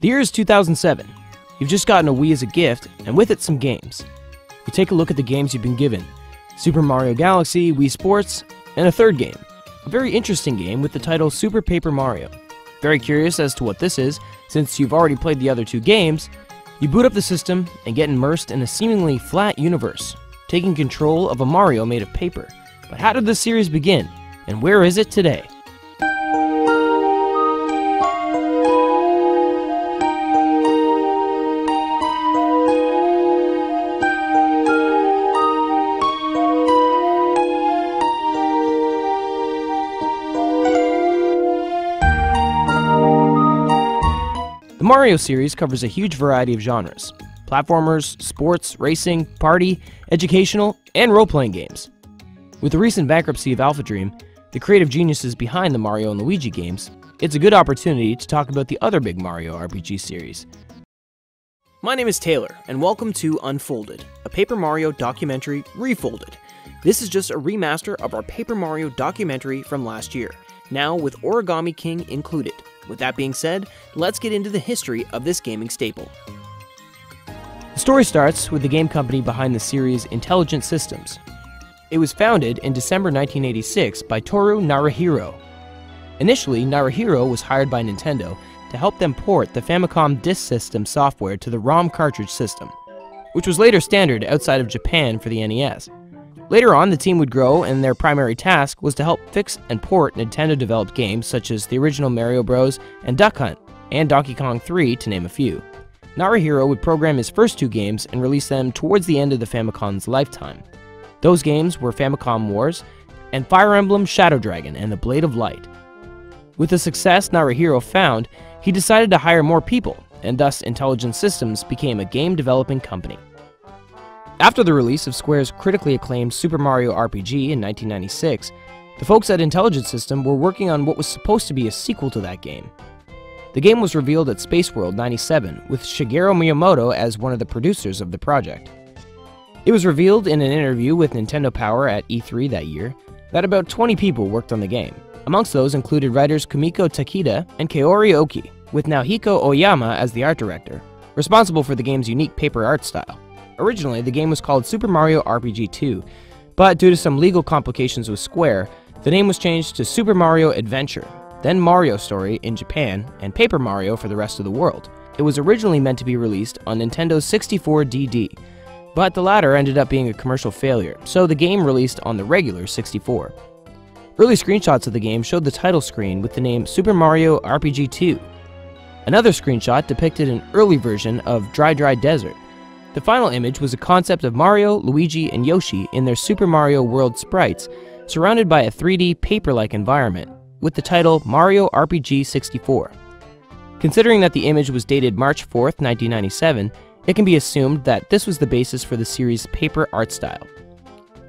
The year is 2007. You've just gotten a Wii as a gift, and with it, some games. You take a look at the games you've been given Super Mario Galaxy, Wii Sports, and a third game. A very interesting game with the title Super Paper Mario. Very curious as to what this is, since you've already played the other two games, you boot up the system and get immersed in a seemingly flat universe, taking control of a Mario made of paper. But how did this series begin, and where is it today? The Mario series covers a huge variety of genres platformers, sports, racing, party, educational, and role playing games. With the recent bankruptcy of AlphaDream, the creative geniuses behind the Mario and Luigi games, it's a good opportunity to talk about the other big Mario RPG series. My name is Taylor, and welcome to Unfolded, a Paper Mario documentary refolded. This is just a remaster of our Paper Mario documentary from last year, now with Origami King included. With that being said, let's get into the history of this gaming staple. The story starts with the game company behind the series Intelligent Systems. It was founded in December 1986 by Toru Narihiro. Initially, Narahiro was hired by Nintendo to help them port the Famicom Disk System software to the ROM cartridge system, which was later standard outside of Japan for the NES. Later on, the team would grow, and their primary task was to help fix and port Nintendo developed games such as the original Mario Bros. and Duck Hunt, and Donkey Kong 3, to name a few. Narihiro would program his first two games and release them towards the end of the Famicom's lifetime. Those games were Famicom Wars and Fire Emblem Shadow Dragon and the Blade of Light. With the success Narihiro found, he decided to hire more people, and thus Intelligent Systems became a game developing company. After the release of Square's critically acclaimed Super Mario RPG in 1996, the folks at Intelligent System were working on what was supposed to be a sequel to that game. The game was revealed at Space World 97, with Shigeru Miyamoto as one of the producers of the project. It was revealed in an interview with Nintendo Power at E3 that year that about 20 people worked on the game. Amongst those included writers Kumiko Takeda and Kaori Aoki, with Naohiko Aoyama as the art director, responsible for the game's unique paper art style. Originally, the game was called Super Mario RPG 2, but due to some legal complications with Square, the name was changed to Super Mario Adventure, then Mario Story in Japan, and Paper Mario for the rest of the world. It was originally meant to be released on Nintendo's 64DD, but the latter ended up being a commercial failure, so the game released on the regular 64. Early screenshots of the game showed the title screen with the name Super Mario RPG 2. Another screenshot depicted an early version of Dry Dry Desert, the final image was a concept of Mario, Luigi, and Yoshi in their Super Mario World sprites, surrounded by a 3D paper-like environment, with the title Mario RPG 64. Considering that the image was dated March 4, 1997, it can be assumed that this was the basis for the series' paper art style.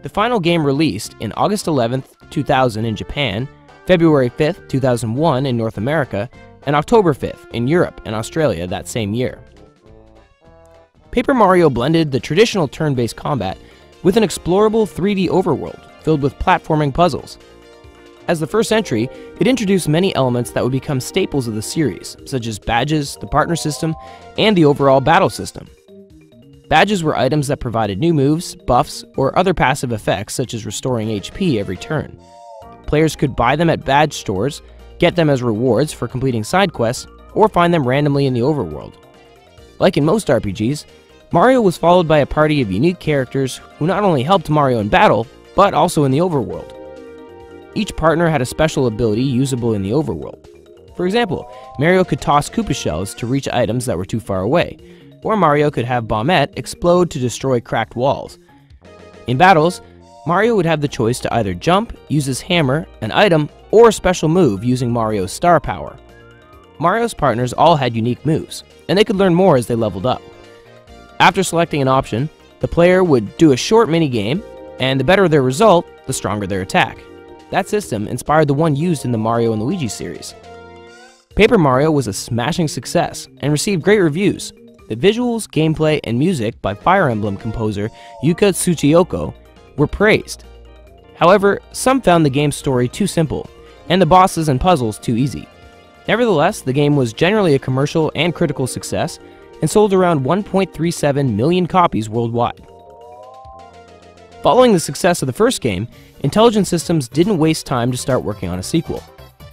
The final game released in August 11, 2000 in Japan, February 5, 2001 in North America, and October 5 in Europe and Australia that same year. Paper Mario blended the traditional turn-based combat with an explorable 3D overworld filled with platforming puzzles. As the first entry, it introduced many elements that would become staples of the series, such as badges, the partner system, and the overall battle system. Badges were items that provided new moves, buffs, or other passive effects such as restoring HP every turn. Players could buy them at badge stores, get them as rewards for completing side quests, or find them randomly in the overworld. Like in most RPGs, Mario was followed by a party of unique characters who not only helped Mario in battle, but also in the overworld. Each partner had a special ability usable in the overworld. For example, Mario could toss Koopa shells to reach items that were too far away, or Mario could have Bombette explode to destroy cracked walls. In battles, Mario would have the choice to either jump, use his hammer, an item, or a special move using Mario's star power. Mario's partners all had unique moves, and they could learn more as they leveled up. After selecting an option, the player would do a short mini game, and the better their result, the stronger their attack. That system inspired the one used in the Mario and Luigi series. Paper Mario was a smashing success and received great reviews. The visuals, gameplay, and music by Fire Emblem composer Yuka Tsuchioka were praised. However, some found the game's story too simple, and the bosses and puzzles too easy. Nevertheless, the game was generally a commercial and critical success and sold around 1.37 million copies worldwide. Following the success of the first game, Intelligent Systems didn't waste time to start working on a sequel.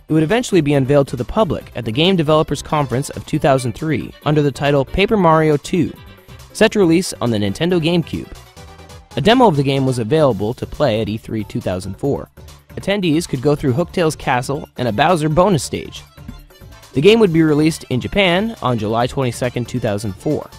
It would eventually be unveiled to the public at the Game Developers Conference of 2003 under the title Paper Mario 2, set to release on the Nintendo GameCube. A demo of the game was available to play at E3 2004. Attendees could go through Hooktail's castle and a Bowser bonus stage. The game would be released in Japan on July 22, 2004.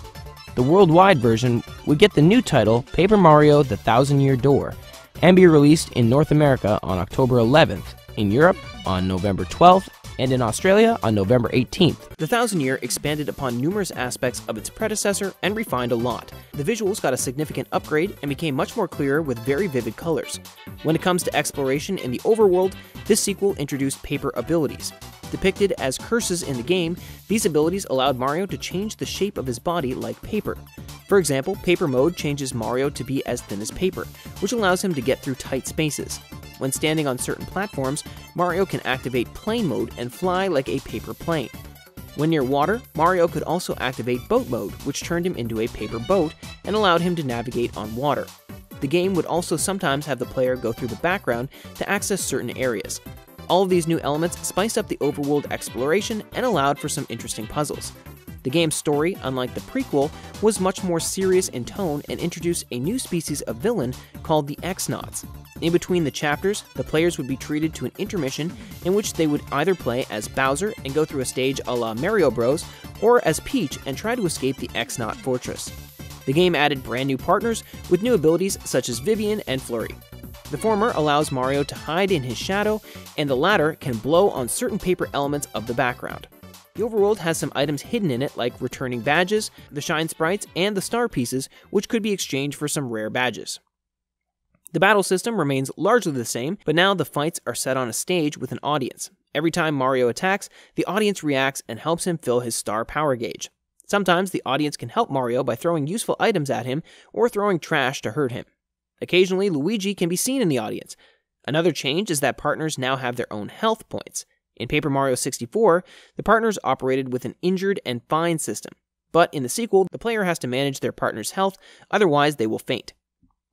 The worldwide version would get the new title Paper Mario The Thousand Year Door and be released in North America on October 11th, in Europe on November 12th, and in Australia on November 18th. The Thousand Year expanded upon numerous aspects of its predecessor and refined a lot. The visuals got a significant upgrade and became much more clear with very vivid colors. When it comes to exploration in the overworld, this sequel introduced paper abilities. Depicted as curses in the game, these abilities allowed Mario to change the shape of his body like paper. For example, Paper Mode changes Mario to be as thin as paper, which allows him to get through tight spaces. When standing on certain platforms, Mario can activate Plane Mode and fly like a paper plane. When near water, Mario could also activate Boat Mode, which turned him into a paper boat and allowed him to navigate on water. The game would also sometimes have the player go through the background to access certain areas. All of these new elements spiced up the overworld exploration and allowed for some interesting puzzles. The game's story, unlike the prequel, was much more serious in tone and introduced a new species of villain called the X-Nauts. In between the chapters, the players would be treated to an intermission in which they would either play as Bowser and go through a stage a la Mario Bros, or as Peach and try to escape the X-Naut Fortress. The game added brand new partners with new abilities such as Vivian and Flurry. The former allows Mario to hide in his shadow, and the latter can blow on certain paper elements of the background. The overworld has some items hidden in it, like returning badges, the shine sprites, and the star pieces, which could be exchanged for some rare badges. The battle system remains largely the same, but now the fights are set on a stage with an audience. Every time Mario attacks, the audience reacts and helps him fill his star power gauge. Sometimes the audience can help Mario by throwing useful items at him or throwing trash to hurt him. Occasionally, Luigi can be seen in the audience. Another change is that partners now have their own health points. In Paper Mario 64, the partners operated with an injured and fine system. But in the sequel, the player has to manage their partner's health, otherwise, they will faint.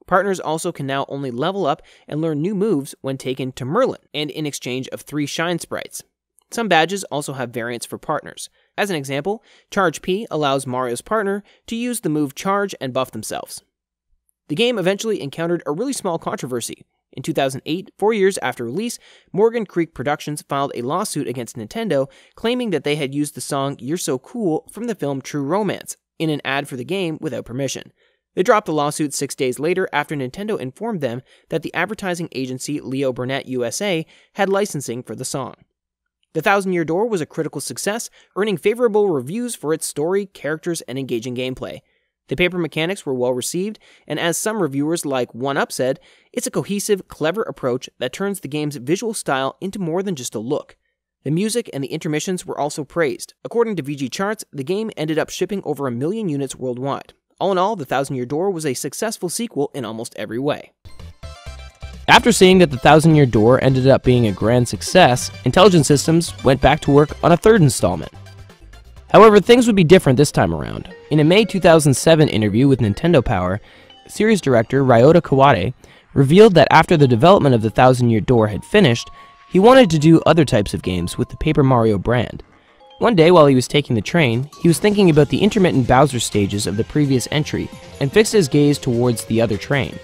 Partners also can now only level up and learn new moves when taken to Merlon, and in exchange of three shine sprites. Some badges also have variants for partners. As an example, Charge P allows Mario's partner to use the move Charge and buff themselves. The game eventually encountered a really small controversy. In 2008, four years after release, Morgan Creek Productions filed a lawsuit against Nintendo claiming that they had used the song You're So Cool from the film True Romance in an ad for the game without permission. They dropped the lawsuit six days later after Nintendo informed them that the advertising agency Leo Burnett USA had licensing for the song. The Thousand Year Door was a critical success, earning favorable reviews for its story, characters, and engaging gameplay. The paper mechanics were well received, and as some reviewers like One Up said, it's a cohesive, clever approach that turns the game's visual style into more than just a look. The music and the intermissions were also praised. According to VG Charts, the game ended up shipping over a million units worldwide. All in all, The Thousand Year Door was a successful sequel in almost every way. After seeing that The Thousand Year Door ended up being a grand success, Intelligent Systems went back to work on a third installment. However, things would be different this time around. In a May 2007 interview with Nintendo Power, series director Ryota Kawade revealed that after the development of The Thousand Year Door had finished, he wanted to do other types of games with the Paper Mario brand. One day while he was taking the train, he was thinking about the intermittent Bowser stages of the previous entry and fixed his gaze towards the other train.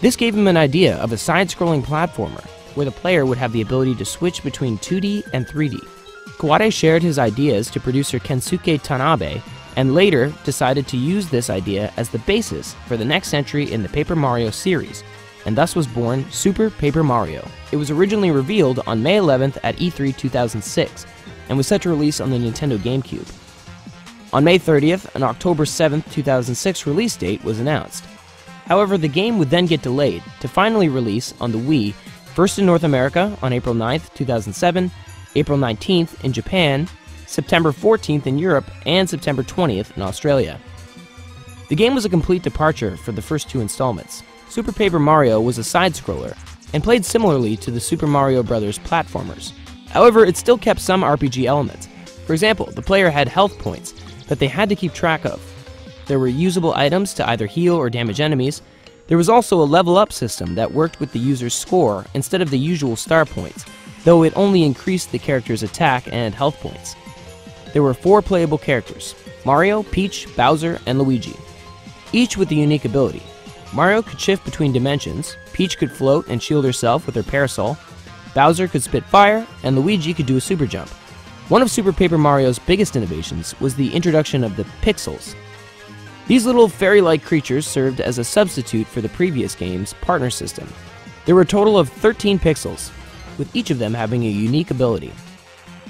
This gave him an idea of a side-scrolling platformer, where the player would have the ability to switch between 2D and 3D. Kawade shared his ideas to producer Kensuke Tanabe, and later decided to use this idea as the basis for the next entry in the Paper Mario series, and thus was born Super Paper Mario. It was originally revealed on May 11th at E3 2006, and was set to release on the Nintendo GameCube. On May 30th, an October 7th, 2006 release date was announced. However, the game would then get delayed to finally release on the Wii, first in North America on April 9th, 2007, April 19th in Japan, September 14th in Europe, and September 20th in Australia. The game was a complete departure for the first two installments. Super Paper Mario was a side scroller and played similarly to the Super Mario Bros. platformers, However, it still kept some RPG elements. For example, the player had health points that they had to keep track of. There were usable items to either heal or damage enemies. There was also a level up system that worked with the user's score instead of the usual star points, though it only increased the character's attack and health points. There were four playable characters Mario, Peach, Bowser, and Luigi, each with a unique ability. Mario could shift between dimensions, Peach could float and shield herself with her parasol, Bowser could spit fire, and Luigi could do a super jump. One of Super Paper Mario's biggest innovations was the introduction of the pixels. These little fairy-like creatures served as a substitute for the previous game's partner system. There were a total of 13 pixels, with each of them having a unique ability.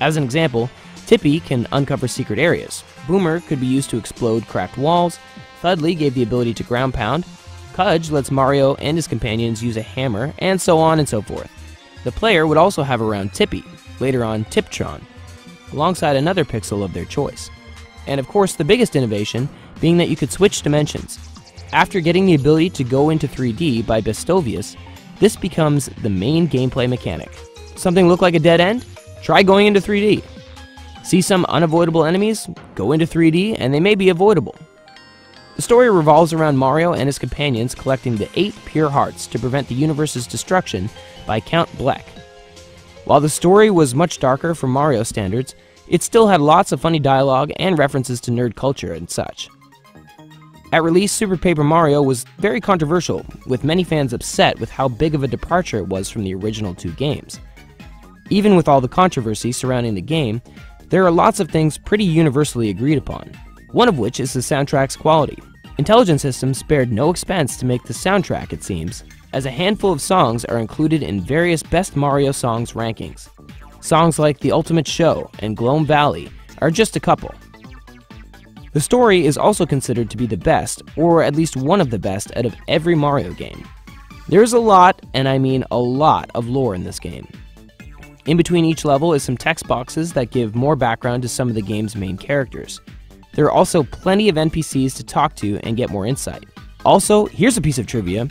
As an example, Tippy can uncover secret areas, Boomer could be used to explode cracked walls, Thudley gave the ability to ground pound, Cudge lets Mario and his companions use a hammer, and so on and so forth. The player would also have around Tippy, later on Tiptron, alongside another pixel of their choice. And of course, the biggest innovation being that you could switch dimensions. After getting the ability to go into 3D by Bestovius, this becomes the main gameplay mechanic. Something look like a dead end? Try going into 3D. See some unavoidable enemies? Go into 3D and they may be avoidable. The story revolves around Mario and his companions collecting the eight pure hearts to prevent the universe's destruction by Count Bleck. While the story was much darker for Mario standards, it still had lots of funny dialogue and references to nerd culture and such. At release, Super Paper Mario was very controversial, with many fans upset with how big of a departure it was from the original two games. Even with all the controversy surrounding the game, there are lots of things pretty universally agreed upon, one of which is the soundtrack's quality. Intelligent Systems spared no expense to make the soundtrack, it seems, as a handful of songs are included in various Best Mario Songs rankings. Songs like The Ultimate Show and Gloam Valley are just a couple. The story is also considered to be the best, or at least one of the best, out of every Mario game. There's a lot, and I mean a lot, of lore in this game. In between each level is some text boxes that give more background to some of the game's main characters. There are also plenty of NPCs to talk to and get more insight. Also, here's a piece of trivia.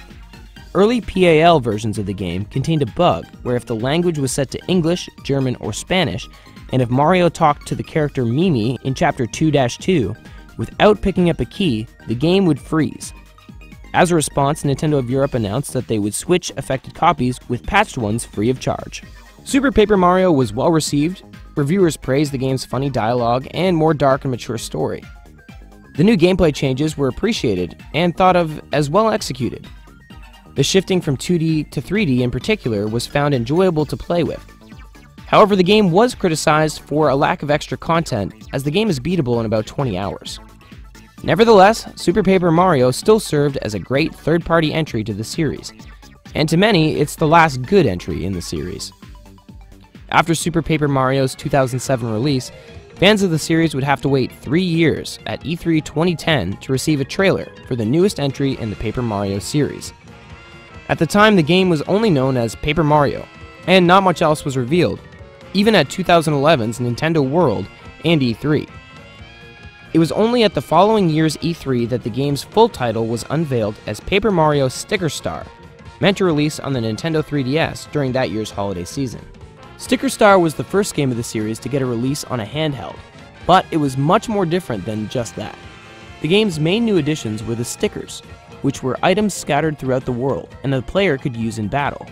Early PAL versions of the game contained a bug where if the language was set to English, German, or Spanish, and if Mario talked to the character Mimi in Chapter 2 2 without picking up a key, the game would freeze. As a response, Nintendo of Europe announced that they would switch affected copies with patched ones free of charge. Super Paper Mario was well received. Reviewers praised the game's funny dialogue and more dark and mature story. The new gameplay changes were appreciated and thought of as well executed. The shifting from 2D to 3D in particular was found enjoyable to play with, However, the game was criticized for a lack of extra content, as the game is beatable in about 20 hours. Nevertheless, Super Paper Mario still served as a great third party entry to the series, and to many, it's the last good entry in the series. After Super Paper Mario's 2007 release, fans of the series would have to wait three years at E3 2010 to receive a trailer for the newest entry in the Paper Mario series. At the time, the game was only known as Paper Mario, and not much else was revealed, even at 2011's Nintendo World and E3. It was only at the following year's E3 that the game's full title was unveiled as Paper Mario Sticker Star, meant to release on the Nintendo 3DS during that year's holiday season. Sticker Star was the first game of the series to get a release on a handheld, but it was much more different than just that. The game's main new additions were the stickers, which were items scattered throughout the world and the player could use in battle.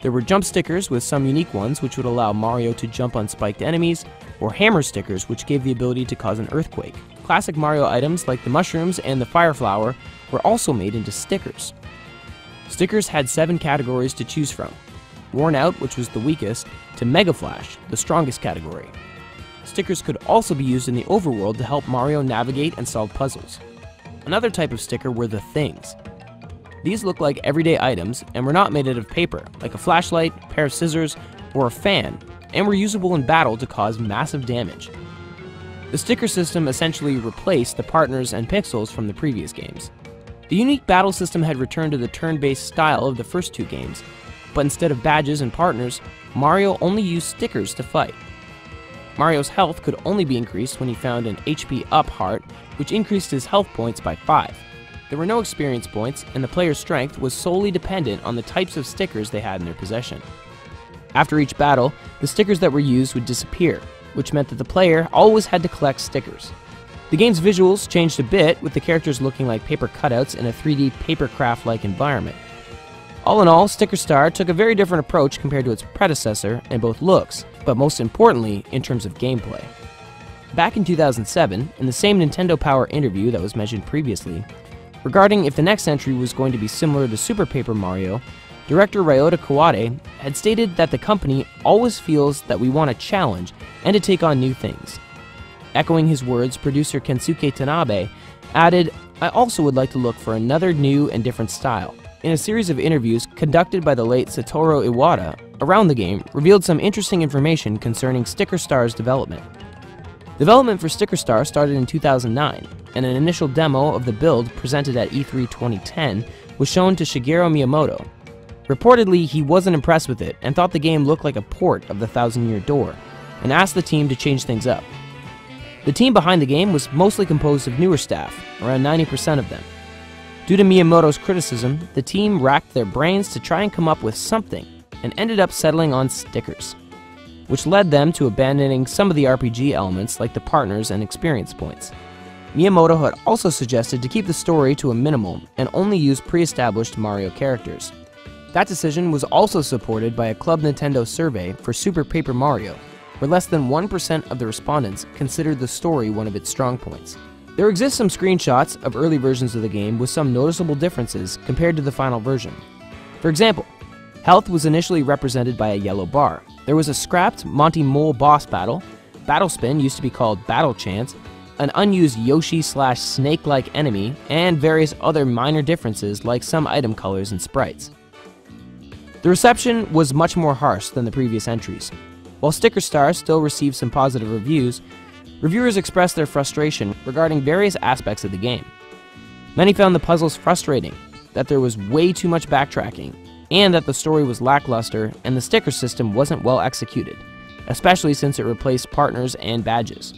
There were jump stickers with some unique ones which would allow Mario to jump on spiked enemies, or hammer stickers which gave the ability to cause an earthquake. Classic Mario items like the mushrooms and the fire flower were also made into stickers. Stickers had seven categories to choose from. Worn Out, which was the weakest, to Mega Flash, the strongest category. Stickers could also be used in the overworld to help Mario navigate and solve puzzles. Another type of sticker were the Things, these look like everyday items and were not made out of paper, like a flashlight, a pair of scissors, or a fan, and were usable in battle to cause massive damage. The sticker system essentially replaced the partners and pixels from the previous games. The unique battle system had returned to the turn-based style of the first two games, but instead of badges and partners, Mario only used stickers to fight. Mario's health could only be increased when he found an HP up heart, which increased his health points by 5. There were no experience points, and the player's strength was solely dependent on the types of stickers they had in their possession. After each battle, the stickers that were used would disappear, which meant that the player always had to collect stickers. The game's visuals changed a bit, with the characters looking like paper cutouts in a 3D papercraft like environment. All in all, Sticker Star took a very different approach compared to its predecessor in both looks, but most importantly, in terms of gameplay. Back in 2007, in the same Nintendo Power interview that was mentioned previously, regarding if the next entry was going to be similar to Super Paper Mario, director Ryota Kawade had stated that the company always feels that we want a challenge and to take on new things. Echoing his words, producer Kensuke Tanabe added, I also would like to look for another new and different style. In a series of interviews conducted by the late Satoru Iwata around the game, revealed some interesting information concerning Sticker Star's development. Development for Sticker Star started in 2009, and an initial demo of the build presented at E3 2010 was shown to Shigeru Miyamoto. Reportedly, he wasn't impressed with it and thought the game looked like a port of the Thousand Year Door, and asked the team to change things up. The team behind the game was mostly composed of newer staff, around 90% of them. Due to Miyamoto's criticism, the team racked their brains to try and come up with something, and ended up settling on stickers, which led them to abandoning some of the RPG elements like the partners and experience points. Miyamoto had also suggested to keep the story to a minimum and only use pre-established Mario characters. That decision was also supported by a Club Nintendo survey for Super Paper Mario, where less than 1% of the respondents considered the story one of its strong points. There exist some screenshots of early versions of the game with some noticeable differences compared to the final version. For example, health was initially represented by a yellow bar. There was a scrapped Monty Mole boss battle, Battle Spin used to be called Battle Chance, an unused Yoshi slash snake like enemy, and various other minor differences like some item colors and sprites. The reception was much more harsh than the previous entries. While Sticker Star still received some positive reviews, reviewers expressed their frustration regarding various aspects of the game. Many found the puzzles frustrating, that there was way too much backtracking, and that the story was lackluster and the sticker system wasn't well executed, especially since it replaced partners and badges.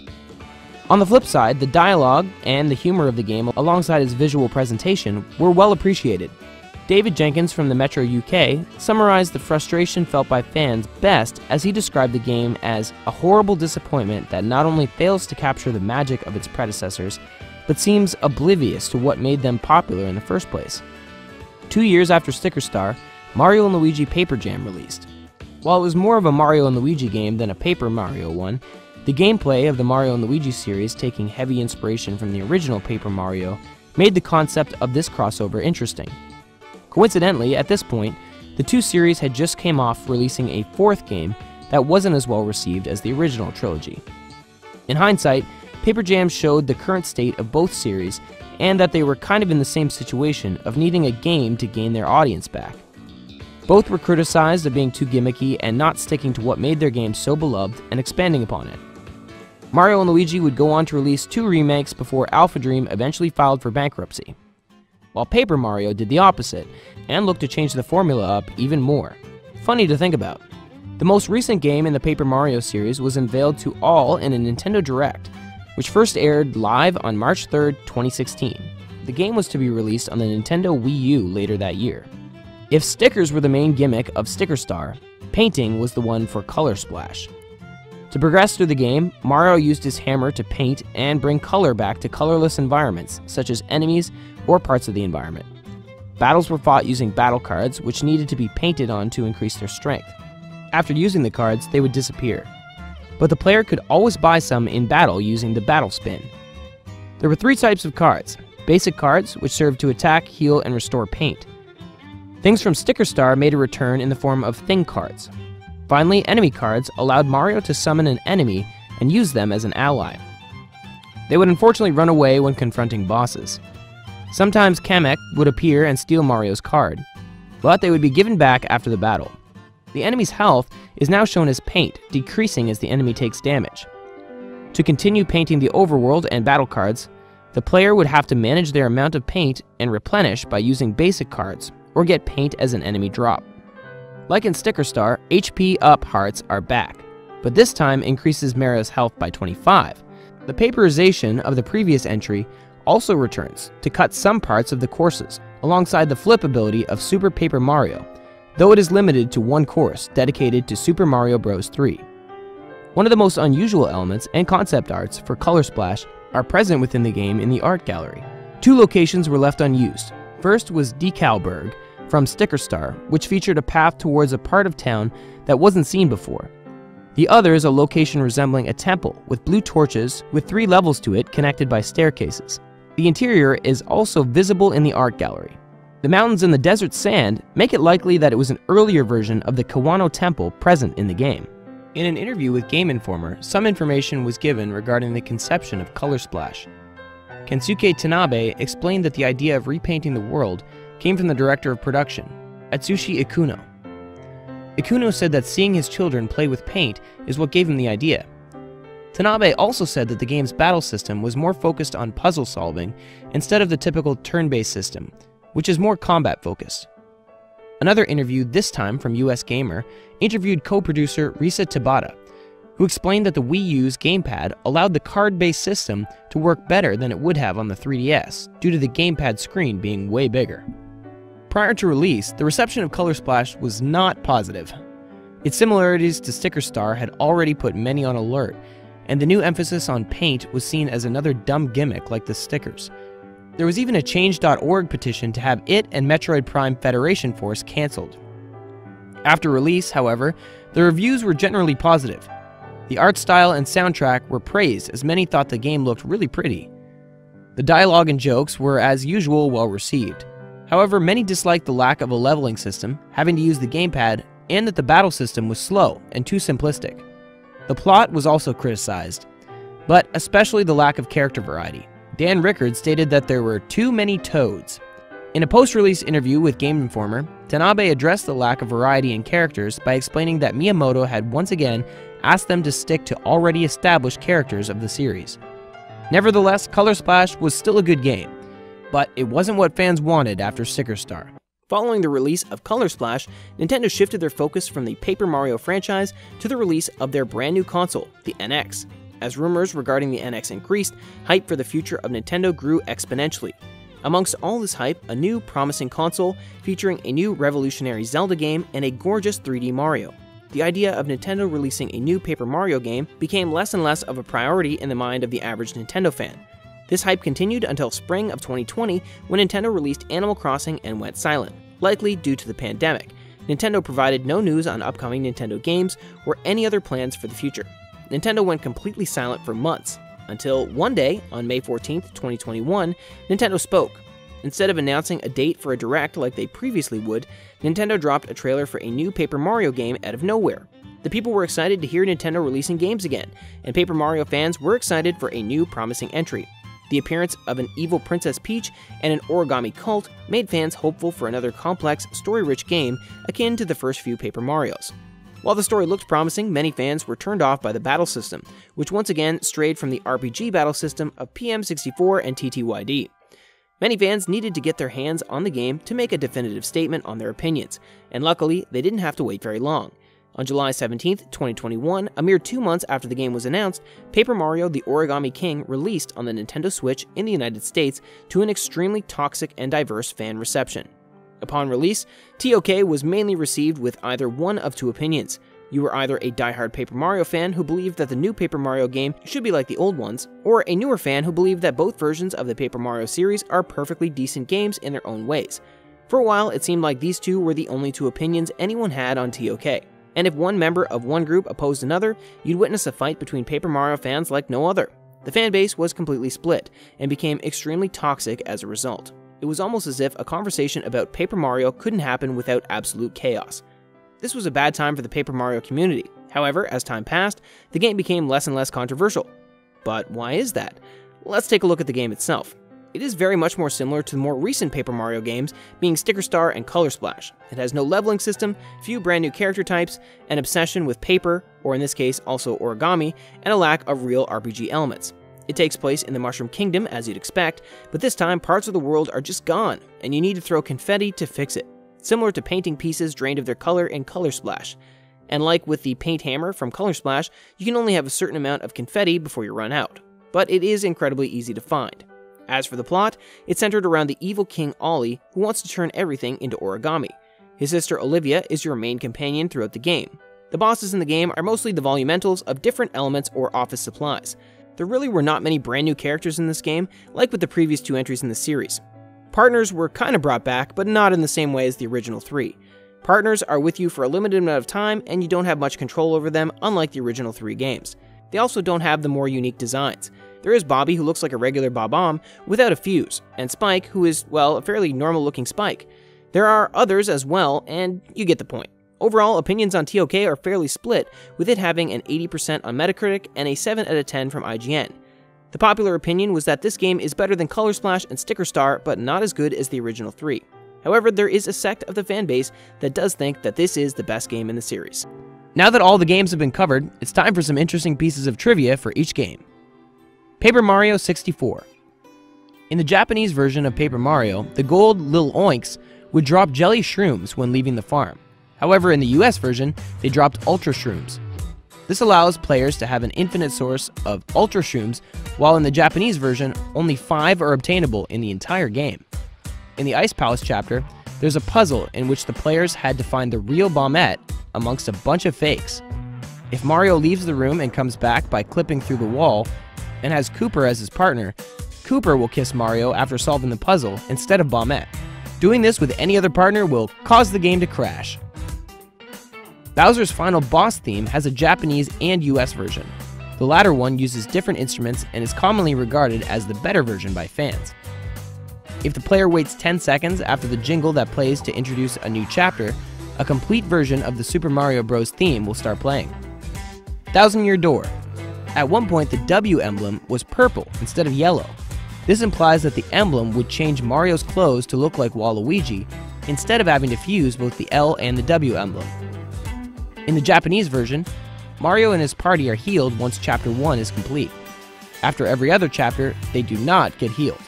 On the flip side, the dialogue and the humor of the game alongside its visual presentation were well appreciated. David Jenkins from the Metro UK summarized the frustration felt by fans best as he described the game as a horrible disappointment that not only fails to capture the magic of its predecessors, but seems oblivious to what made them popular in the first place. Two years after Sticker Star, Mario & Luigi Paper Jam released. While it was more of a Mario & Luigi game than a Paper Mario one, the gameplay of the Mario & Luigi series taking heavy inspiration from the original Paper Mario made the concept of this crossover interesting. Coincidentally, at this point, the two series had just came off releasing a fourth game that wasn't as well received as the original trilogy. In hindsight, Paper Jam showed the current state of both series and that they were kind of in the same situation of needing a game to gain their audience back. Both were criticized of being too gimmicky and not sticking to what made their game so beloved and expanding upon it. Mario and Luigi would go on to release two remakes before AlphaDream eventually filed for bankruptcy while Paper Mario did the opposite and looked to change the formula up even more. Funny to think about. The most recent game in the Paper Mario series was unveiled to all in a Nintendo Direct, which first aired live on March 3, 2016. The game was to be released on the Nintendo Wii U later that year. If stickers were the main gimmick of Sticker Star, painting was the one for Color Splash. To progress through the game, Mario used his hammer to paint and bring color back to colorless environments, such as enemies or parts of the environment. Battles were fought using battle cards, which needed to be painted on to increase their strength. After using the cards, they would disappear. But the player could always buy some in battle using the Battle Spin. There were three types of cards basic cards, which served to attack, heal, and restore paint. Things from Sticker Star made a return in the form of Thing cards, Finally, enemy cards allowed Mario to summon an enemy and use them as an ally. They would unfortunately run away when confronting bosses. Sometimes Kamek would appear and steal Mario's card, but they would be given back after the battle. The enemy's health is now shown as paint, decreasing as the enemy takes damage. To continue painting the overworld and battle cards, the player would have to manage their amount of paint and replenish by using basic cards, or get paint as an enemy drop. Like in Sticker Star, HP up hearts are back, but this time increases Mario's health by 25. The paperization of the previous entry also returns to cut some parts of the courses, alongside the flip ability of Super Paper Mario, though it is limited to one course dedicated to Super Mario Bros. 3. One of the most unusual elements and concept arts for Color Splash are present within the game in the art gallery. Two locations were left unused. First was Decalburg from Sticker Star, which featured a path towards a part of town that wasn't seen before. The other is a location resembling a temple with blue torches with three levels to it connected by staircases. The interior is also visible in the art gallery. The mountains and the desert sand make it likely that it was an earlier version of the Kiwano Temple present in the game. In an interview with Game Informer, some information was given regarding the conception of Color Splash. Kensuke Tanabe explained that the idea of repainting the world came from the director of production, Atsushi Ikuno. Ikuno said that seeing his children play with paint is what gave him the idea. Tanabe also said that the game's battle system was more focused on puzzle solving instead of the typical turn based system, which is more combat focused. Another interview, this time from US Gamer, interviewed co producer Risa Tabata, who explained that the Wii U's gamepad allowed the card based system to work better than it would have on the 3DS due to the gamepad screen being way bigger. Prior to release, the reception of Color Splash was not positive. Its similarities to Sticker Star had already put many on alert, and the new emphasis on paint was seen as another dumb gimmick like the stickers. There was even a Change.org petition to have it and Metroid Prime Federation Force cancelled. After release, however, the reviews were generally positive. The art style and soundtrack were praised as many thought the game looked really pretty. The dialogue and jokes were, as usual, well received. However, many disliked the lack of a leveling system, having to use the gamepad, and that the battle system was slow and too simplistic. The plot was also criticized, but especially the lack of character variety. Dan Ryckert stated that there were too many toads. In a post release interview with Game Informer, Tanabe addressed the lack of variety in characters by explaining that Miyamoto had once again asked them to stick to already established characters of the series. Nevertheless, Color Splash was still a good game, but it wasn't what fans wanted after Sticker Star. Following the release of Color Splash, Nintendo shifted their focus from the Paper Mario franchise to the release of their brand new console, the NX. As rumors regarding the NX increased, hype for the future of Nintendo grew exponentially. Amongst all this hype, a new promising console featuring a new revolutionary Zelda game and a gorgeous 3D Mario. The idea of Nintendo releasing a new Paper Mario game became less and less of a priority in the mind of the average Nintendo fan. This hype continued until spring of 2020 when Nintendo released Animal Crossing and went silent, likely due to the pandemic. Nintendo provided no news on upcoming Nintendo games or any other plans for the future. Nintendo went completely silent for months, until one day, on May 14, 2021, Nintendo spoke. Instead of announcing a date for a direct like they previously would, Nintendo dropped a trailer for a new Paper Mario game out of nowhere. The people were excited to hear Nintendo releasing games again, and Paper Mario fans were excited for a new promising entry. The appearance of an evil Princess Peach and an origami cult made fans hopeful for another complex, story rich game akin to the first few Paper Marios. While the story looked promising, many fans were turned off by the battle system, which once again strayed from the RPG battle system of PM64 and TTYD. Many fans needed to get their hands on the game to make a definitive statement on their opinions, and luckily, they didn't have to wait very long. On July 17, 2021, a mere two months after the game was announced, Paper Mario The Origami King released on the Nintendo Switch in the United States to an extremely toxic and diverse fan reception. Upon release, TOK was mainly received with either one of two opinions. You were either a die-hard Paper Mario fan who believed that the new Paper Mario game should be like the old ones, or a newer fan who believed that both versions of the Paper Mario series are perfectly decent games in their own ways. For a while, it seemed like these two were the only two opinions anyone had on TOK and if one member of one group opposed another, you'd witness a fight between Paper Mario fans like no other. The fan base was completely split and became extremely toxic as a result. It was almost as if a conversation about Paper Mario couldn't happen without absolute chaos. This was a bad time for the Paper Mario community. However, as time passed, the game became less and less controversial. But why is that? Let's take a look at the game itself. It is very much more similar to the more recent Paper Mario games, being Sticker Star and Color Splash. It has no leveling system, few brand new character types, an obsession with paper, or in this case also origami, and a lack of real RPG elements. It takes place in the Mushroom Kingdom, as you'd expect, but this time parts of the world are just gone, and you need to throw confetti to fix it, similar to painting pieces drained of their color in Color Splash. And like with the paint hammer from Color Splash, you can only have a certain amount of confetti before you run out. But it is incredibly easy to find. As for the plot, it's centered around the evil king Olly, who wants to turn everything into origami. His sister Olivia is your main companion throughout the game. The bosses in the game are mostly the Vellumentals of different elements or office supplies. There really were not many brand new characters in this game, like with the previous two entries in the series. Partners were kind of brought back, but not in the same way as the original three. Partners are with you for a limited amount of time, and you don't have much control over them, unlike the original three games. They also don't have the more unique designs. There is Bobby, who looks like a regular Bob-omb, without a fuse, and Spike, who is, well, a fairly normal looking Spike. There are others as well, and you get the point. Overall, opinions on TOK are fairly split, with it having an 80% on Metacritic and a 7 out of 10 from IGN. The popular opinion was that this game is better than Color Splash and Sticker Star, but not as good as the original three. However, there is a sect of the fanbase that does think that this is the best game in the series. Now that all the games have been covered, it's time for some interesting pieces of trivia for each game. Paper Mario 64. In the Japanese version of Paper Mario, the gold Lil Oinks would drop jelly shrooms when leaving the farm. However, in the US version, they dropped Ultra Shrooms. This allows players to have an infinite source of Ultra Shrooms, while in the Japanese version, only 5 are obtainable in the entire game. In the Ice Palace chapter, there's a puzzle in which the players had to find the real Bombette amongst a bunch of fakes. If Mario leaves the room and comes back by clipping through the wall, and has Kooper as his partner, Kooper will kiss Mario after solving the puzzle instead of Bombette. Doing this with any other partner will cause the game to crash. Bowser's final boss theme has a Japanese and US version. The latter one uses different instruments and is commonly regarded as the better version by fans. If the player waits 10 seconds after the jingle that plays to introduce a new chapter, a complete version of the Super Mario Bros. theme will start playing. Thousand Year Door. At one point, the W emblem was purple instead of yellow. This implies that the emblem would change Mario's clothes to look like Waluigi, instead of having to fuse both the L and the W emblem. In the Japanese version, Mario and his party are healed once Chapter 1 is complete. After every other chapter, they do not get healed.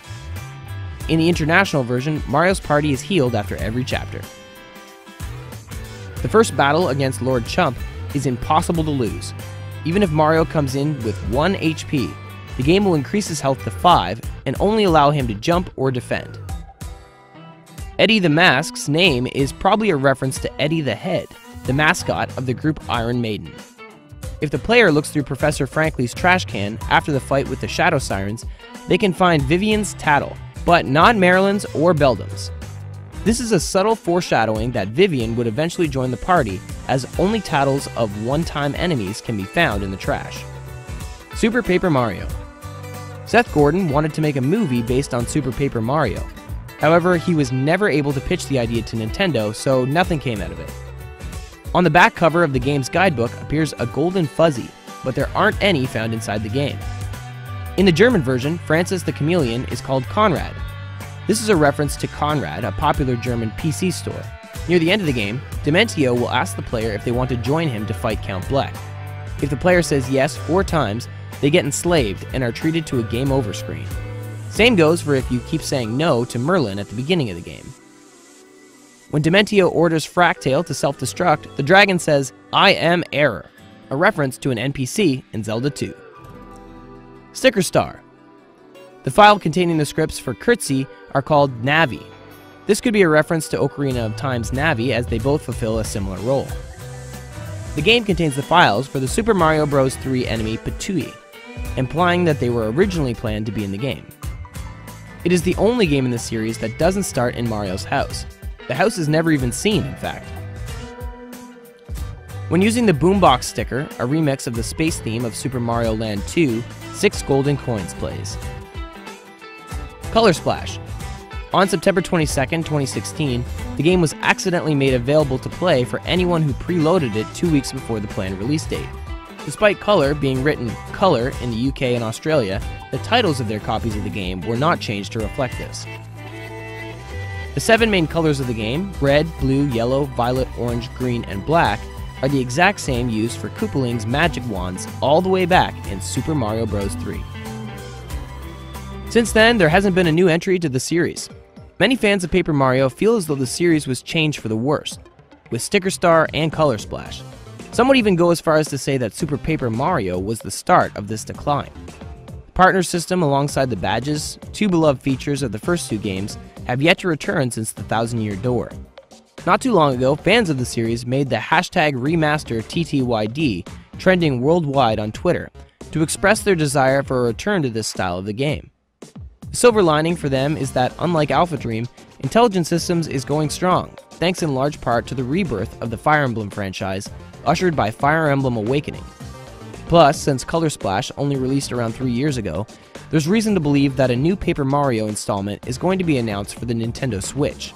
In the international version, Mario's party is healed after every chapter. The first battle against Lord Crump is impossible to lose. Even if Mario comes in with 1 HP, the game will increase his health to 5 and only allow him to jump or defend. Eddie the Mask's name is probably a reference to Eddie the Head, the mascot of the group Iron Maiden. If the player looks through Professor Frankly's trash can after the fight with the Shadow Sirens, they can find Vivian's tattle, but not Marilyn's or Beldam's. This is a subtle foreshadowing that Vivian would eventually join the party, as only tattles of one time enemies can be found in the trash. Super Paper Mario Seth Gordon wanted to make a movie based on Super Paper Mario. However, he was never able to pitch the idea to Nintendo, so nothing came out of it. On the back cover of the game's guidebook appears a golden fuzzy, but there aren't any found inside the game. In the German version, Francis the Chameleon is called Conrad. This is a reference to Conrad, a popular German PC store. Near the end of the game, Dimentio will ask the player if they want to join him to fight Count Bleck. If the player says yes four times, they get enslaved and are treated to a game over screen. Same goes for if you keep saying no to Merlon at the beginning of the game. When Dimentio orders Fractail to self destruct, the dragon says, I am error, a reference to an NPC in Zelda 2. Sticker Star. The file containing the scripts for Kersti are called Navi. This could be a reference to Ocarina of Time's Navi as they both fulfill a similar role. The game contains the files for the Super Mario Bros. 3 enemy Ptooie, implying that they were originally planned to be in the game. It is the only game in the series that doesn't start in Mario's house. The house is never even seen, in fact. When using the Boombox sticker, a remix of the space theme of Super Mario Land 2, 6 golden coins plays. Color Splash. On September 22, 2016, the game was accidentally made available to play for anyone who preloaded it two weeks before the planned release date. Despite Color being written Color in the UK and Australia, the titles of their copies of the game were not changed to reflect this. The seven main colors of the game red, blue, yellow, violet, orange, green, and black are the exact same used for Koopaling's magic wands all the way back in Super Mario Bros. 3. Since then, there hasn't been a new entry to the series. Many fans of Paper Mario feel as though the series was changed for the worst, with Sticker Star and Color Splash. Some would even go as far as to say that Super Paper Mario was the start of this decline. The partner system alongside the badges, two beloved features of the first two games, have yet to return since the Thousand Year Door. Not too long ago, fans of the series made the hashtag remaster TTYD trending worldwide on Twitter to express their desire for a return to this style of the game. The silver lining for them is that, unlike AlphaDream, Intelligent Systems is going strong, thanks in large part to the rebirth of the Fire Emblem franchise, ushered by Fire Emblem Awakening. Plus, since Color Splash only released around three years ago, there's reason to believe that a new Paper Mario installment is going to be announced for the Nintendo Switch.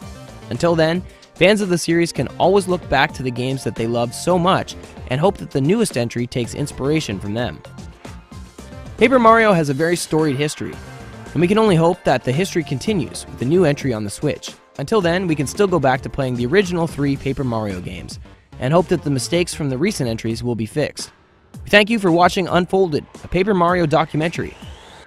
Until then, fans of the series can always look back to the games that they loved so much and hope that the newest entry takes inspiration from them. Paper Mario has a very storied history, and we can only hope that the history continues with the new entry on the Switch. Until then, we can still go back to playing the original three Paper Mario games, and hope that the mistakes from the recent entries will be fixed. We thank you for watching Unfolded, a Paper Mario documentary.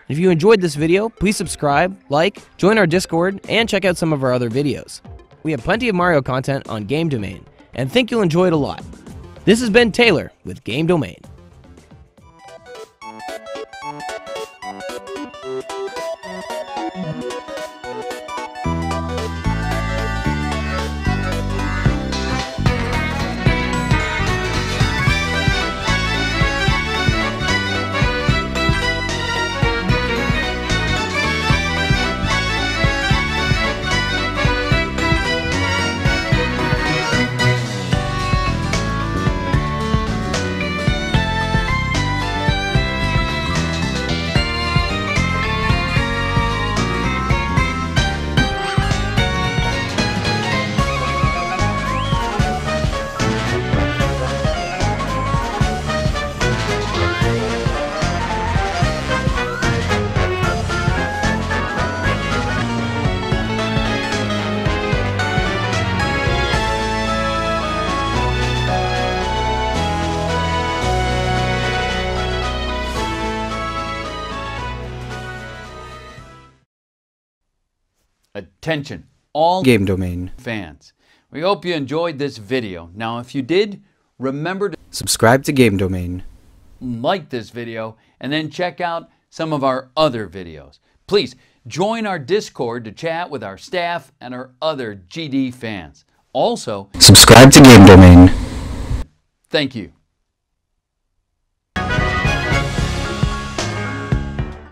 If you enjoyed this video, please subscribe, like, join our Discord, and check out some of our other videos. We have plenty of Mario content on Game Domain, and think you'll enjoy it a lot. This has been Taylor with Game Domain. Attention, all Game Domain. fans. We hope you enjoyed this video. Now, if you did, remember to Subscribe to Game Domain. like this video and then check out some of our other videos. Please join our Discord to chat with our staff and our other GD fans. Also, Subscribe to Game Domain. thank you.